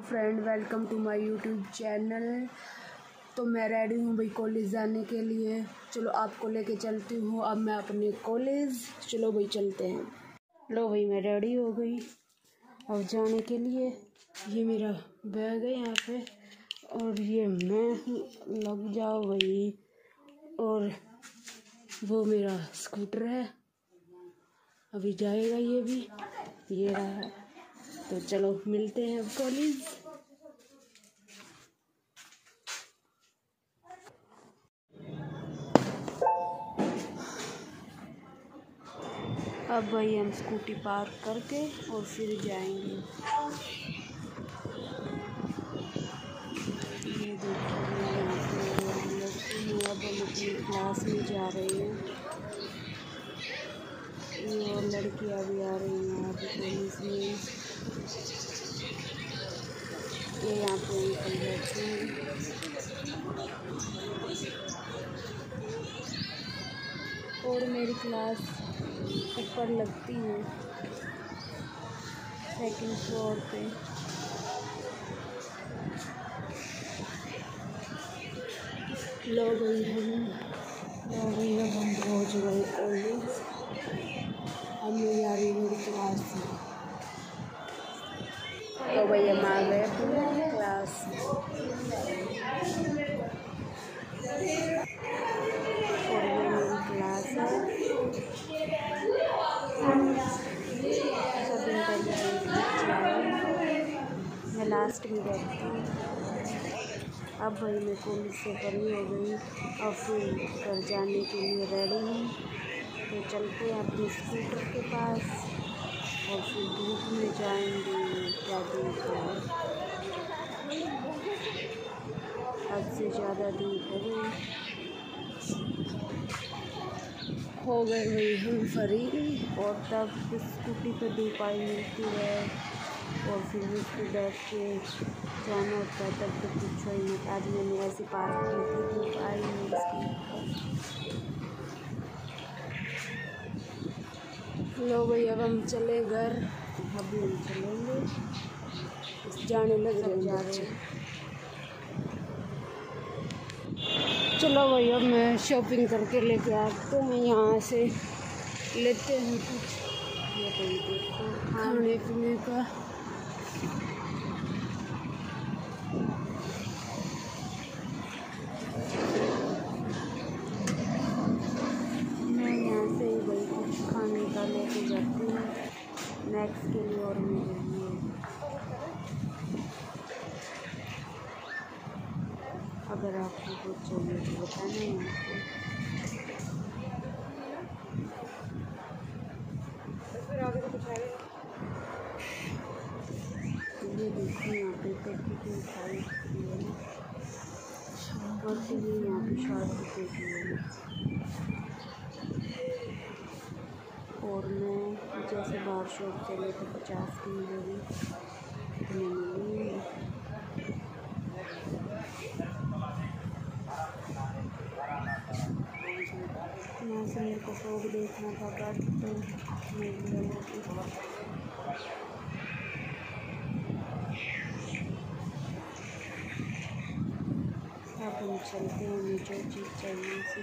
Friend welcome to my YouTube channel तो मैं ready हूँ भाई कॉलेज जाने के लिए। चलो आपको लेके चलती हूँ। अब मैं अपने कॉलेज चलो भाई चलते हैं। लो भाई, मैं रेडी हो गई। अब जाने के लिए। ये मेरा बैग है यहाँ पे। और ये मैं लग जाओ भाई। और वो मेरा स्कूटर है। अभी जाएगा ये भी। ये रहा तो चलो, मिलते हैं कॉलेज। अब भाई हम स्कूटी पार्क करके और फिर जाएँगे। ये देखिए अब हम अपनी क्लास में जा रहे हैं ये और लड़कियाँ भी आ रही हैं यहाँ पे कॉलेज में ये यहाँ पे और मेरी क्लास ऊपर लगती है सेकंड फ्लोर पे। लो गई हम लो गई हम पहुँच गए। हम लोग आ रही मेरी क्लास। में तो भैया हम आ गए क्लास क्लास मैं लास्ट में बैठती हूँ अब भाई मैं कॉलेज से परी हो गई। और फिर घर जाने के लिए रेडी हूँ। तो चलते हैं अपने स्कूटर के पास और फिर धूप में जाएँगे। हद से ज़्यादा धूप है हो गए वही हम फरी और तब स्कूटी पर धूप आई मिलती है और फिर उस पर बैठ के जाना होता है तब तो कुछ ही नहीं आज मैंने ऐसी पार्क की थी धूप आई नहीं लो भाई, अब हम चले घर। अभी चलेंगे जाने लग रहे जा रहे हैं चलो अब मैं शॉपिंग करके लेके आते हैं। यहाँ से लेते हैं कुछ। खाने पीने का। और अगर आपको कुछ चाहिए तो बताना है ये देखिए यहाँ पे कभी की है और ये यहाँ पे रुपये की है और मैं जैसे बाहर शॉप चले तो पचास की मिलेगी इतने मिली यहाँ से मेरे को फोग देखना था बट तो अब हम चलते हैं, मुझे चीज़ चाहिए उसी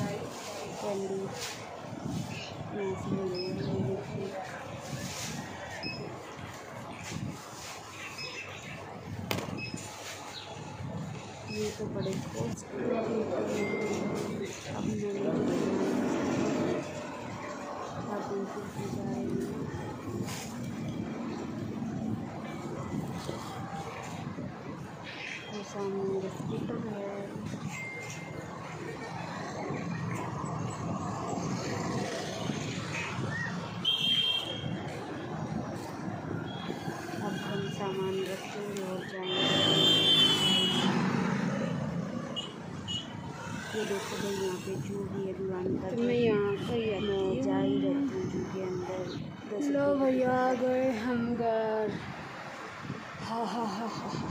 कैंडी ये तो बड़े सामान रखेंगे और जाएँगे। ये देखो भाई यहाँ पे जू भी है दीवान का मैं यहाँ ही मैं जा ही। रहती हूँ जू के अंदर लो भैया गए हम घर। हा हा हा हा हा।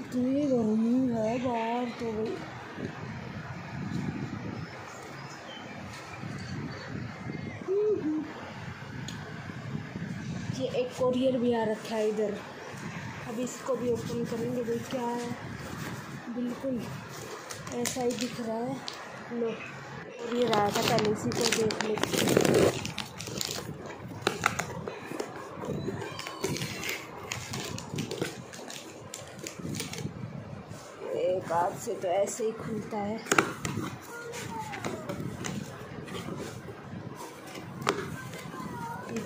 इतनी गर्मी है बाहर तो भाई ये एक कोरियर भी आ रखा है इधर। अब इसको भी ओपन करेंगे, भाई क्या है? बिल्कुल ऐसा ही दिख रहा है। लो कोरियर आया था पहले, इसी को देख लेते एक हाथ से तो ऐसे ही खुलता है।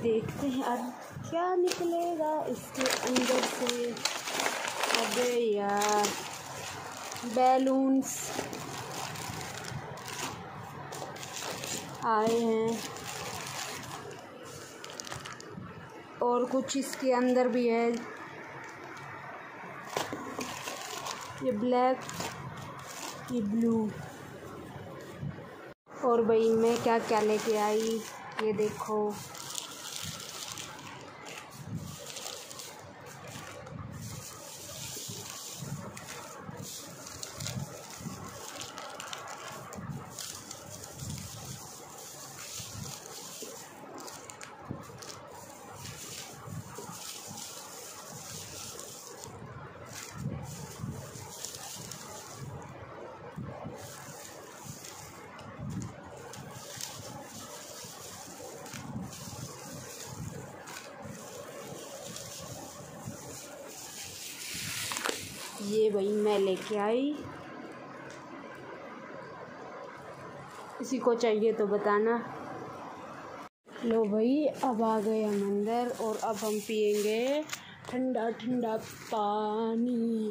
देखते हैं अब। क्या निकलेगा इसके अंदर से? अबे यार, बैलून्स। आए हैं। और कुछ इसके अंदर भी है। ये ब्लैक, ये ब्लू। और भाई, मैं क्या क्या लेके आई? ये देखो। भाई मैं लेके आई। किसी को चाहिए तो बताना। लो भाई, अब आ गए हम अंदर और अब हम पियेंगे ठंडा ठंडा पानी।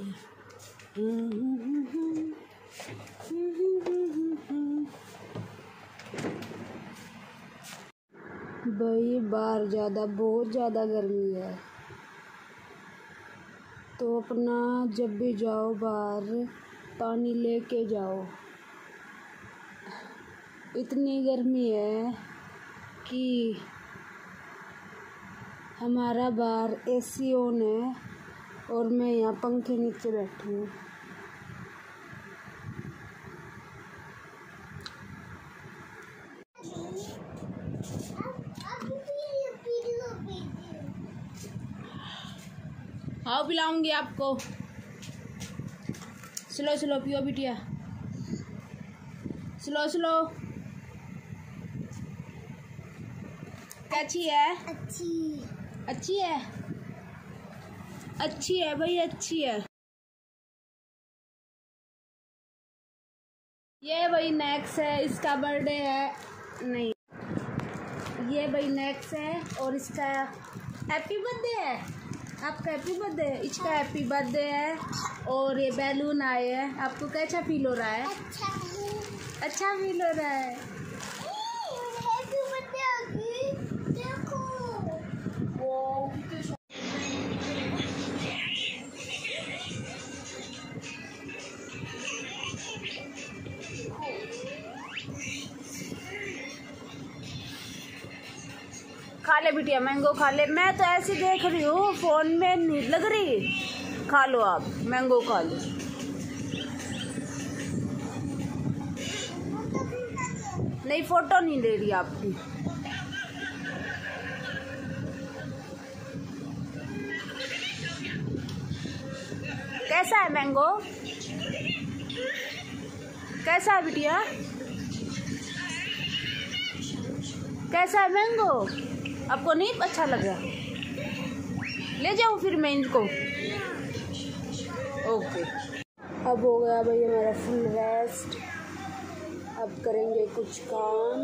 भाई, बाहर ज़्यादा, बहुत ज़्यादा गर्मी है। तो अपना जब भी जाओ बाहर, पानी लेके जाओ। इतनी गर्मी है कि हमारा बाहर एसी ऑन है और मैं यहाँ पंखे नीचे बैठी हूँ। हाँ पिलाऊँगी आपको। स्लो स्लो पियो बिटिया। Slow slow. कैसी है? अच्छी। अच्छी है? अच्छी है भाई अच्छी है। ये भाई नेक्स है इसका बर्थडे है। नहीं। ये भाई नेक्स है और इसका हैप्पी बर्थडे है। आपका हैप्पी बर्थडे है। इसका हैप्पी बर्थडे है और ये बैलून आए हैं। आपको कैसा फील हो रहा है? अच्छा अच्छा फील हो रहा है। ले बिटिया मैंगो खा ले। मैं तो ऐसे देख रही हूँ फ़ोन में नहीं लग रही। खा लो आप मैंगो खा लो। नहीं फ़ोटो नहीं ले रही आपकी। कैसा है मैंगो कैसा है बिटिया? कैसा है मैंगो आपको नहीं अच्छा लगा ले जाओ फिर मैं इनको ओके। अब हो गया भाई हमारा फुल रेस्ट अब करेंगे कुछ काम।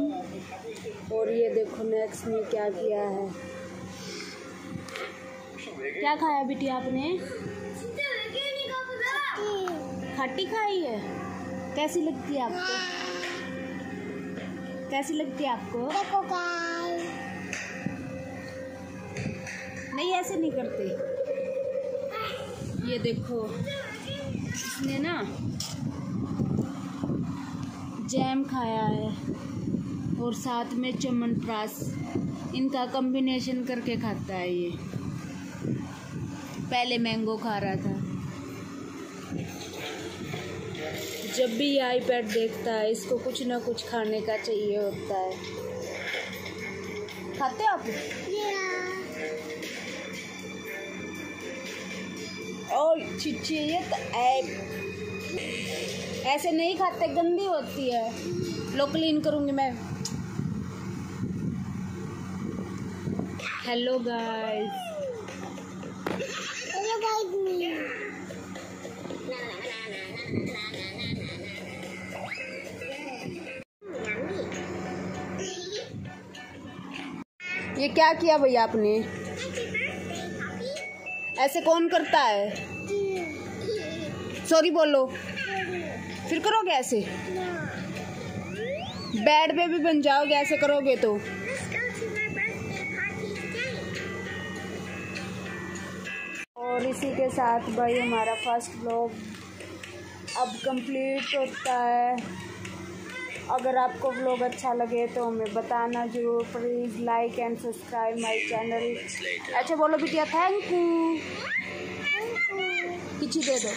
और ये देखो नेक्स्ट में क्या किया है। क्या खाया बेटी आपने? खट्टी खाई है। कैसी लगती है आपको? कैसी लगती है आपको? नहीं, ऐसे नहीं करते। ये देखो, इसने ना जैम खाया है और साथ में चमनप्रास इनका कॉम्बिनेशन करके खाता है ये। पहले मैंगो खा रहा था। जब भी ये आईपैड देखता है, इसको कुछ ना कुछ खाने का चाहिए होता है। खाते हो आप? और चिच्ची ये तो ऐ- ऐसे नहीं खाते गंदी होती है। लो क्लीन करूँगी मैं। हेलो गाइस हेलो गाइस ये क्या किया भैया आपने? ऐसे कौन करता है? सॉरी बोलो। फिर करोगे ऐसे? बेड पे भी बन जाओगे, ऐसे करोगे तो। और इसी के साथ भाई, हमारा फ़र्स्ट ब्लॉग अब कंप्लीट होता है। अगर आपको व्लॉग अच्छा लगे तो हमें बताना ज़रूर। Please like and subscribe my channel अच्छा बोलो बिटिया थैंक यू किसी दे दो।